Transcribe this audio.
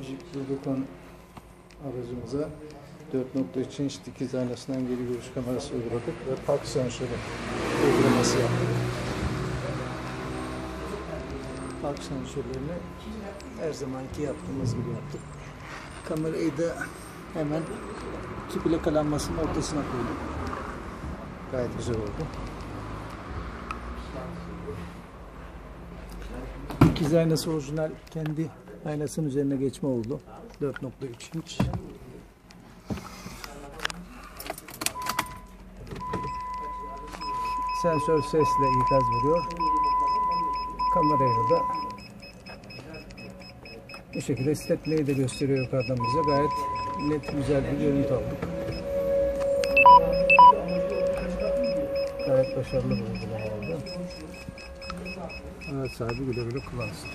Rubicon aracımıza 4.3 inç dikiz aynasından geri görüş kamerası uyguladık ve park sensörü uygulaması yaptık. Park sensörlerini her zamanki yaptığımız gibi yaptık. Kamerayı da hemen iki plaka lambasının ortasına koyduk. Gayet güzel oldu. İkiz aynası orijinal kendi aynasının üzerine geçme oldu. 4.3 inç. Sensör sesle ikaz veriyor. Kamerayla da bu şekilde stepneyi de gösteriyor yukarıdan bize. Gayet net güzel bir görüntü aldık. Gayet başarılı bir uygulama oldu. Evet sahibi güle güle kullansın.